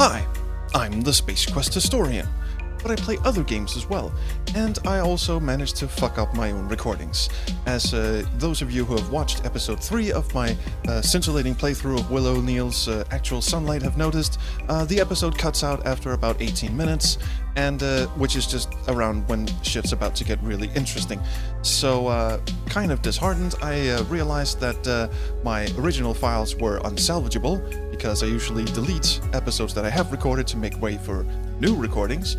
Hi, I'm the Space Quest historian, but I play other games as well, and I also manage to fuck up my own recordings. As uh, those of you who have watched episode 3 of my uh, scintillating playthrough of Will O'Neill's uh, Actual Sunlight have noticed, uh, the episode cuts out after about 18 minutes, and uh, which is just around when shit's about to get really interesting. So, uh, kind of disheartened, I uh, realized that uh, my original files were unsalvageable because I usually delete episodes that I have recorded to make way for new recordings,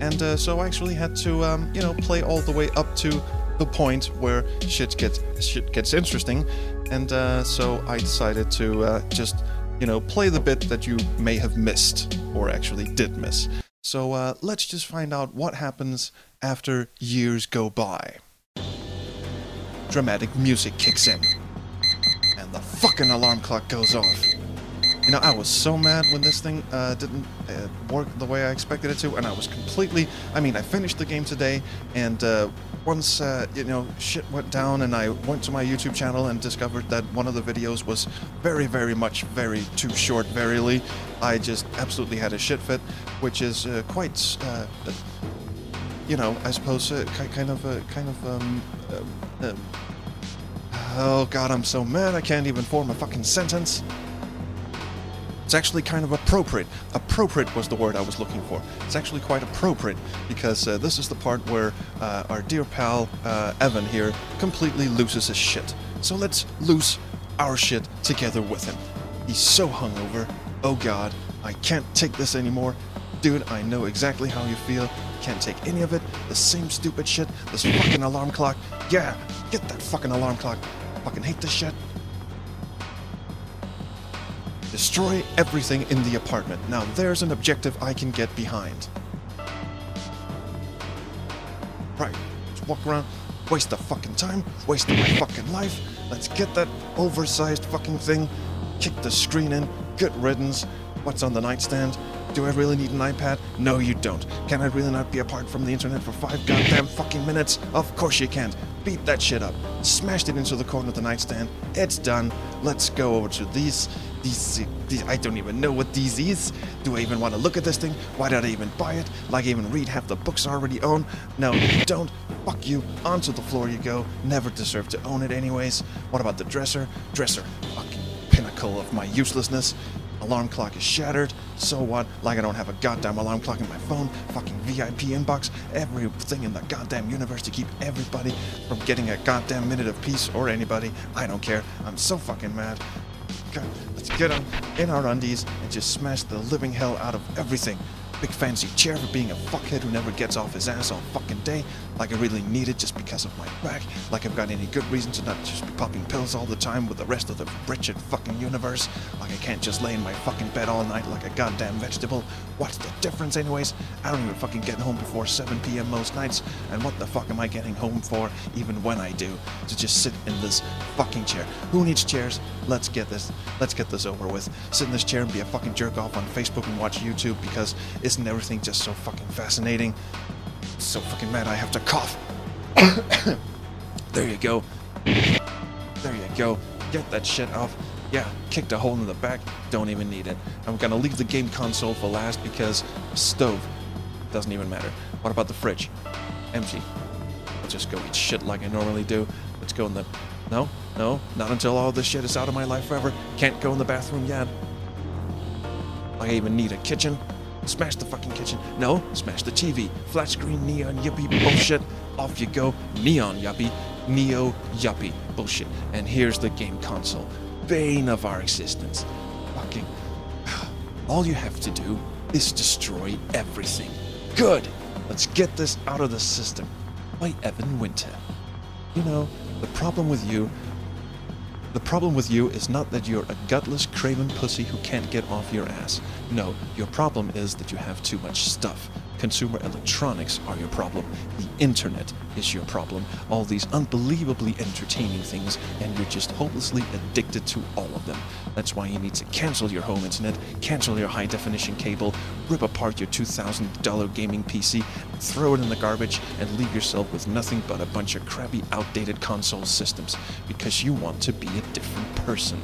and uh, so I actually had to, um, you know, play all the way up to the point where shit gets shit gets interesting, and uh, so I decided to just, you know, play the bit that you may have missed or actually did miss. So uh, let's just find out what happens after years go by. Dramatic music kicks in, and the fucking alarm clock goes off. You know, I was so mad when this thing uh, didn't uh, work the way I expected it to, and I was completely. I mean, I finished the game today, and uh, once uh, you know shit went down, and I went to my YouTube channel and discovered that one of the videos was very, very much, very too short. Verily, I just absolutely had a shit fit, which is uh, quite. Uh, you know, I suppose kind of, kind of, um, um, um, oh god, I'm so mad I can't even form a fucking sentence. It's actually kind of appropriate. Appropriate was the word I was looking for. It's actually quite appropriate because uh, this is the part where uh, our dear pal uh, Evan here completely loses his shit. So let's lose our shit together with him. He's so hungover. Oh god, I can't take this anymore. Dude, I know exactly how you feel. Can't take any of it. The same stupid shit. This fucking alarm clock. Yeah, get that fucking alarm clock. Fucking hate this shit. Destroy everything in the apartment. Now there's an objective I can get behind. Right, let's walk around, waste the fucking time, waste my fucking life. Let's get that oversized fucking thing, kick the screen in, good riddance. What's on the nightstand? Do I really need an iPad? No, you don't. Can I really not be apart from the internet for five goddamn fucking minutes? Of course you can't. Beat that shit up. Smashed it into the corner of the nightstand. It's done. Let's go over to these. These, these, I don't even know what these is. Do I even want to look at this thing? Why did I even buy it? Like I even read half the books I already own? No, don't. Fuck you. Onto the floor you go. Never deserve to own it anyways. What about the dresser? Dresser. Fucking pinnacle of my uselessness. Alarm clock is shattered. So what? Like I don't have a goddamn alarm clock in my phone. Fucking VIP inbox. Everything in the goddamn universe to keep everybody from getting a goddamn minute of peace or anybody. I don't care. I'm so fucking mad. Let's get on in our undies and just smash the living hell out of everything. Big fancy chair for being a fuckhead who never gets off his ass all fucking day, like I really need it just because of my back, like I've got any good reason to not just be popping pills all the time with the rest of the wretched fucking universe, like I can't just lay in my fucking bed all night like a goddamn vegetable. What's the difference anyways? I don't even fucking get home before 7 p.m. most nights, and what the fuck am I getting home for, even when I do? To just sit in this fucking chair. Who needs chairs? Let's get this, let's get this over with. Sit in this chair and be a fucking jerk off on Facebook and watch YouTube because isn't everything just so fucking fascinating? So fucking mad I have to cough. there you go. There you go. Get that shit off. Yeah, kicked a hole in the back. Don't even need it. I'm gonna leave the game console for last because stove doesn't even matter. What about the fridge? Empty. I'll just go eat shit like I normally do. Let's go in the. No, no, not until all this shit is out of my life forever. Can't go in the bathroom yet. I even need a kitchen. Smash the fucking kitchen. No, smash the TV. Flat screen, neon, yuppie, bullshit. Off you go. Neon, yuppie. Neo, yuppie, bullshit. And here's the game console. Bane of our existence. Fucking. All you have to do is destroy everything. Good. Let's get this out of the system. By Evan Winter. You know, the problem with you the problem with you is not that you're a gutless, craven pussy who can't get off your ass. No, your problem is that you have too much stuff. Consumer electronics are your problem. The internet is your problem. All these unbelievably entertaining things, and you're just hopelessly addicted to all of them. That's why you need to cancel your home internet, cancel your high definition cable, rip apart your $2,000 gaming PC, throw it in the garbage, and leave yourself with nothing but a bunch of crappy, outdated console systems because you want to be a different person.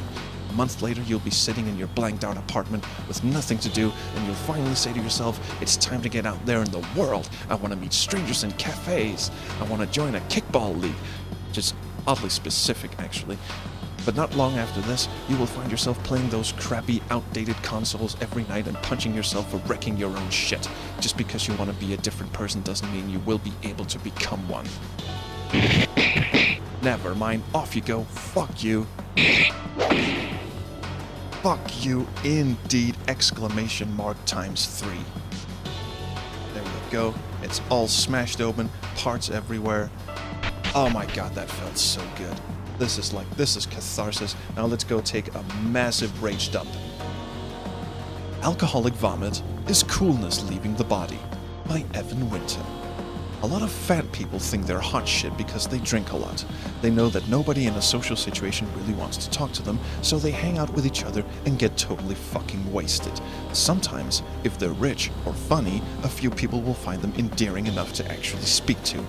Month later, you'll be sitting in your blanked out apartment with nothing to do, and you'll finally say to yourself, It's time to get out there in the world. I want to meet strangers in cafes. I want to join a kickball league. Just oddly specific, actually. But not long after this, you will find yourself playing those crappy, outdated consoles every night and punching yourself for wrecking your own shit. Just because you want to be a different person doesn't mean you will be able to become one. Never mind, off you go. Fuck you. Fuck you, indeed! Exclamation mark times three. There we go. It's all smashed open, parts everywhere. Oh my god, that felt so good. This is like, this is catharsis. Now let's go take a massive rage dump. Alcoholic Vomit is Coolness Leaving the Body by Evan Winter. A lot of fat people think they're hot shit because they drink a lot. They know that nobody in a social situation really wants to talk to them, so they hang out with each other and get totally fucking wasted. Sometimes, if they're rich or funny, a few people will find them endearing enough to actually speak to.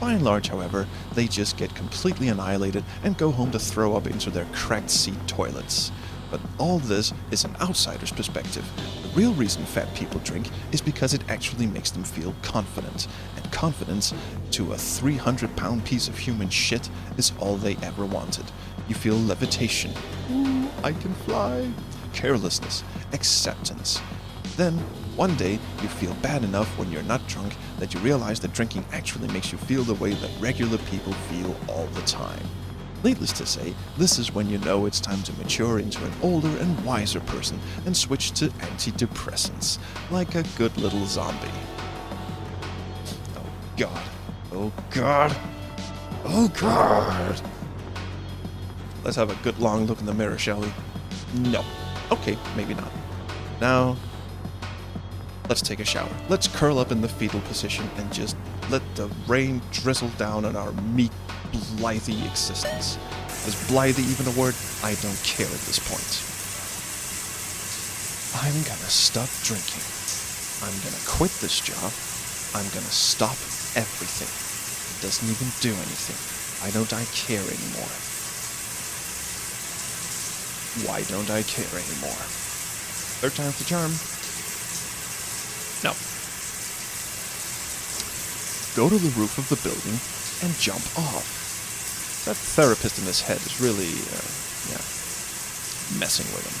By and large, however, they just get completely annihilated and go home to throw up into their cracked seat toilets. But all this is an outsider's perspective. The real reason fat people drink is because it actually makes them feel confident. And confidence, to a 300 pound piece of human shit, is all they ever wanted. You feel levitation. Ooh, I can fly. Carelessness. Acceptance. Then, one day, you feel bad enough when you're not drunk that you realize that drinking actually makes you feel the way that regular people feel all the time. Needless to say, this is when you know it's time to mature into an older and wiser person and switch to antidepressants, like a good little zombie. Oh god. Oh god. Oh god. Let's have a good long look in the mirror, shall we? No. Okay, maybe not. Now, let's take a shower. Let's curl up in the fetal position and just let the rain drizzle down on our meek blithy existence. Is blithy even a word? I don't care at this point. I'm gonna stop drinking. I'm gonna quit this job. I'm gonna stop everything. It doesn't even do anything. Why don't I care anymore? Why don't I care anymore? Third time's the charm. No. Go to the roof of the building and jump off. That therapist in his head is really, uh, yeah, messing with him.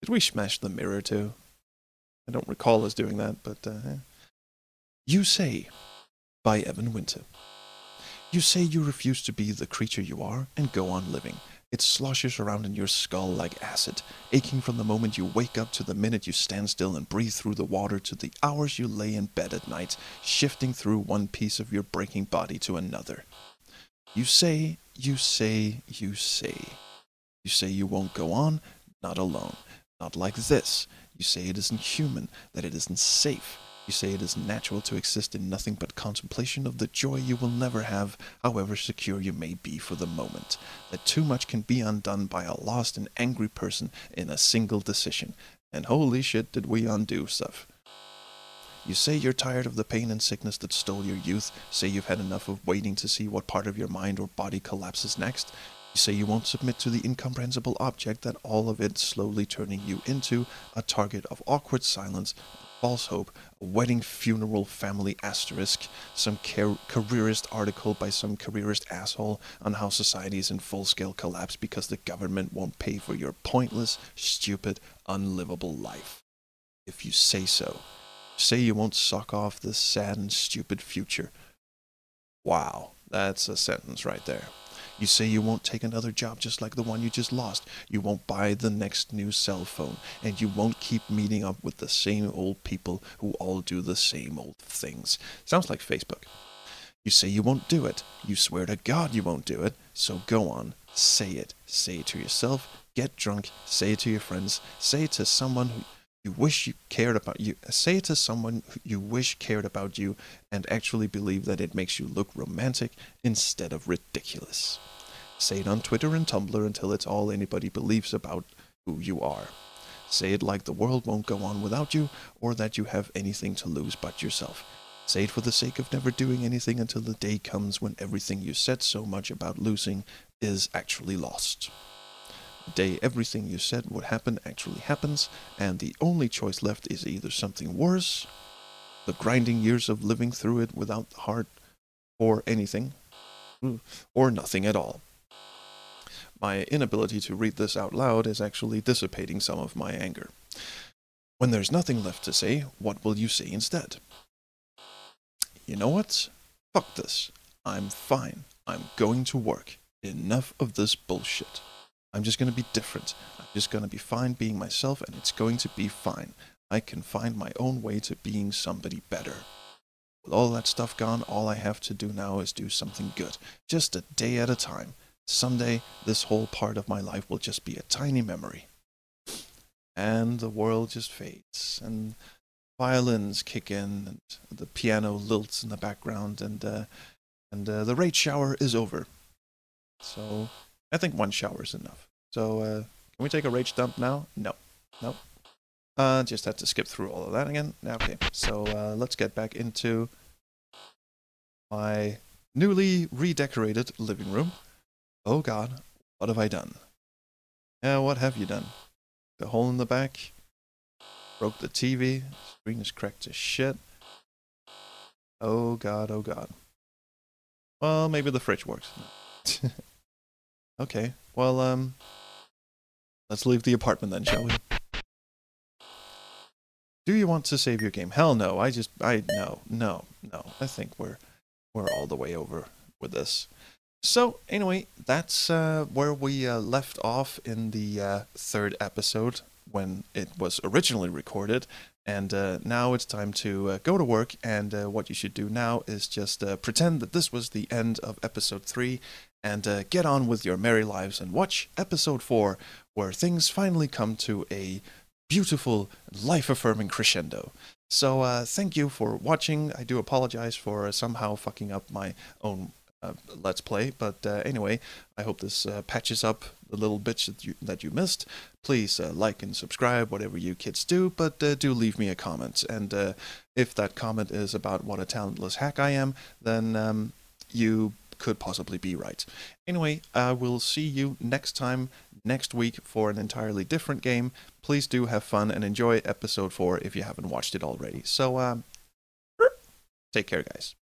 Did we smash the mirror too? I don't recall us doing that, but uh, You Say by Evan Winter. You say you refuse to be the creature you are and go on living. It sloshes around in your skull like acid, aching from the moment you wake up to the minute you stand still and breathe through the water to the hours you lay in bed at night, shifting through one piece of your breaking body to another. You say, you say, you say. You say you won't go on, not alone, not like this. You say it isn't human, that it isn't safe. You say it is natural to exist in nothing but contemplation of the joy you will never have, however secure you may be for the moment. That too much can be undone by a lost and angry person in a single decision. And holy shit, did we undo stuff. You say you're tired of the pain and sickness that stole your youth, say you've had enough of waiting to see what part of your mind or body collapses next. You say you won't submit to the incomprehensible object that all of it slowly turning you into, a target of awkward silence, false hope, a wedding funeral family asterisk, some car- careerist article by some careerist asshole on how society is in full scale collapse because the government won't pay for your pointless, stupid, unlivable life. If you say so, say you won't suck off this sad and stupid future. Wow, that's a sentence right there. You say you won't take another job just like the one you just lost. You won't buy the next new cell phone. And you won't keep meeting up with the same old people who all do the same old things. Sounds like Facebook. You say you won't do it. You swear to God you won't do it. So go on. Say it. Say it to yourself. Get drunk. Say it to your friends. Say it to someone who you wish you cared about you say it to someone who you wish cared about you and actually believe that it makes you look romantic instead of ridiculous Say it on Twitter and Tumblr until it's all anybody believes about who you are. Say it like the world won't go on without you, or that you have anything to lose but yourself. Say it for the sake of never doing anything until the day comes when everything you said so much about losing is actually lost. Day everything you said would happen actually happens, and the only choice left is either something worse, the grinding years of living through it without the heart or anything, mm, or nothing at all. My inability to read this out loud is actually dissipating some of my anger. When there's nothing left to say, what will you say instead? You know what? Fuck this. I'm fine. I'm going to work. Enough of this bullshit. I'm just going to be different. I'm just going to be fine being myself, and it's going to be fine. I can find my own way to being somebody better. With all that stuff gone, all I have to do now is do something good, just a day at a time. Someday, this whole part of my life will just be a tiny memory. And the world just fades, and violins kick in, and the piano lilts in the background, and uh, and uh, the raid shower is over. So I think one shower is enough. So uh, can we take a rage dump now? No, no. Uh, just had to skip through all of that again. Okay, so uh, let's get back into my newly redecorated living room. Oh god, what have I done? Yeah, what have you done? The hole in the back? Broke the TV? Screen is cracked to shit. Oh god, oh god. Well, maybe the fridge works. okay, well, um, let's leave the apartment then, shall we? Do you want to save your game? Hell no. I just I no, no, no. I think we're we're all the way over with this. So anyway, that's uh, where we uh, left off in the uh, third episode when it was originally recorded, and uh, now it's time to uh, go to work. And uh, what you should do now is just pretend that this was the end of episode three, and get on with your merry lives and watch episode four, where things finally come to a beautiful, life affirming crescendo. So, uh, thank you for watching. I do apologize for uh, somehow fucking up my own uh, Let's Play, but uh, anyway, I hope this uh, patches up the little bits that you, that you missed. Please uh, like and subscribe, whatever you kids do, but do leave me a comment. And if that comment is about what a talentless hack I am, then um, you could possibly be right. Anyway, I will see you next time, next week, for an entirely different game. Please do have fun and enjoy episode 4 if you haven't watched it already. So, um, take care, guys.